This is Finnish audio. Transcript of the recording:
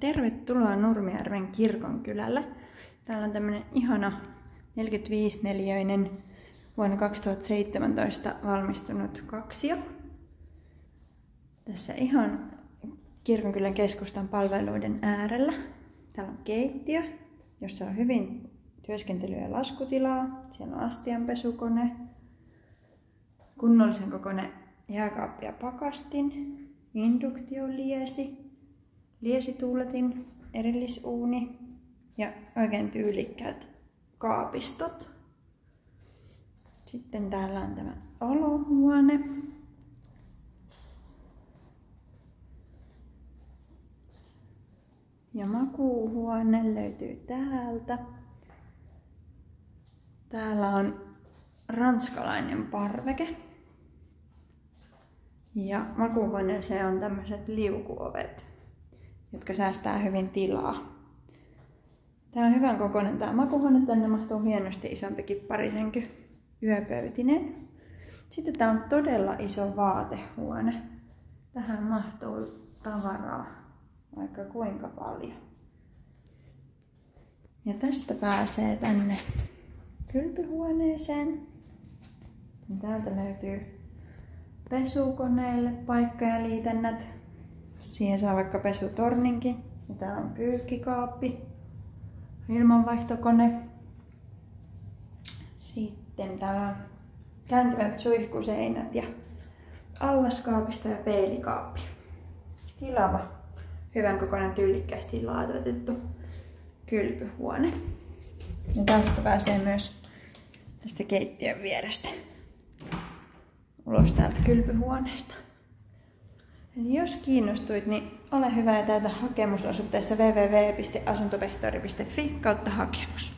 Tervetuloa Nurmijärven kirkonkylälle. Täällä on tämmönen ihana 45-neliöinen vuonna 2017 valmistunut kaksio. Tässä ihan kirkonkylän keskustan palveluiden äärellä. Täällä on keittiö, jossa on hyvin työskentely- ja laskutilaa. Siellä on astianpesukone, kunnollisen kokoinen jääkaappi ja pakastin, induktioliesi, liesituuletin, erillisuuni ja oikein tyylikkäät kaapistot. Sitten täällä on tämä olohuone. Ja makuuhuone löytyy täältä. Täällä on ranskalainen parveke. Ja makuuhuoneeseen on tämmöiset liukuovet, jotka säästää hyvin tilaa. Tää on hyvän kokoinen tää makuuhuone. Tänne mahtuu hienosti isompikin parisenky yöpöytinen. Sitten tää on todella iso vaatehuone. Tähän mahtuu tavaraa vaikka kuinka paljon. Ja tästä pääsee tänne kylpyhuoneeseen. Täältä löytyy pesukoneelle paikka ja liitännät. Siihen saa vaikka pesutorninkin. Ja täällä on pyykkikaappi, ilmanvaihtokone. Sitten täällä on kääntyvät suihkuseinät ja allaskaapisto ja peilikaappi. Tilava, hyvän kokoinen tyylikkästi laatoitettu kylpyhuone. Ja tästä pääsee myös tästä keittiön vierestä ulos täältä kylpyhuoneesta. Eli jos kiinnostuit, niin ole hyvä ja täytä hakemus osoitteessa www.asuntopehtori.fi kautta hakemus.